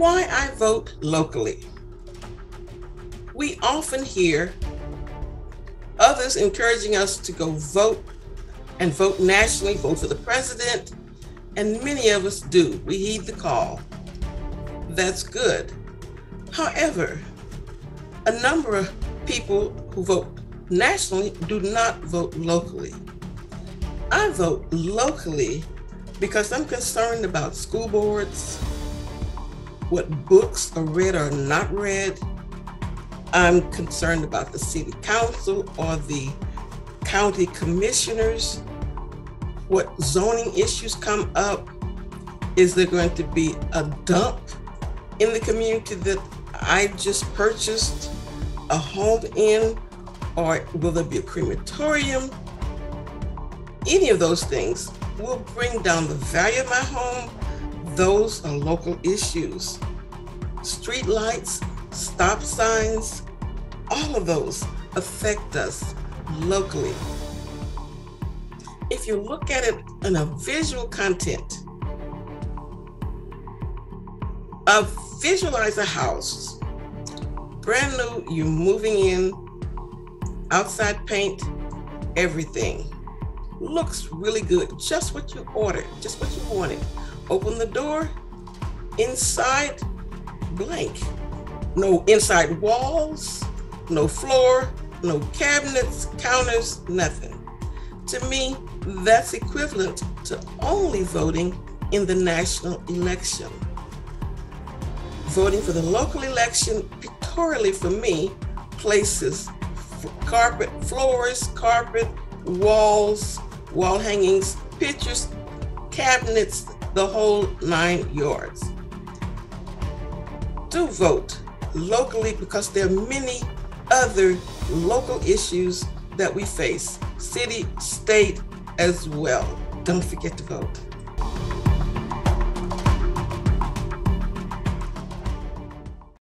Why I vote locally. We often hear others encouraging us to go vote and vote nationally, vote for the president, and many of us do. We heed the call. That's good. However, a number of people who vote nationally do not vote locally. I vote locally because I'm concerned about school boards, what books are read or not read. I'm concerned about the city council or the county commissioners, what zoning issues come up. Is there going to be a dump in the community that I just purchased a home in? Or will there be a crematorium? Any of those things will bring down the value of my home. Those are local issues. Street lights, stop signs, all of those affect us locally. If you look at it in a visual content, uh, visualize a house, brand new, you're moving in, outside paint, everything. Looks really good, just what you ordered, just what you wanted. Open the door, inside, blank. No inside walls, no floor, no cabinets, counters, nothing. To me, that's equivalent to only voting in the national election. Voting for the local election, pictorially for me, places carpet, floors, carpet, walls, wall hangings, pictures, cabinets, the whole nine yards. Do vote locally because there are many other local issues that we face, city, state as well. Don't forget to vote.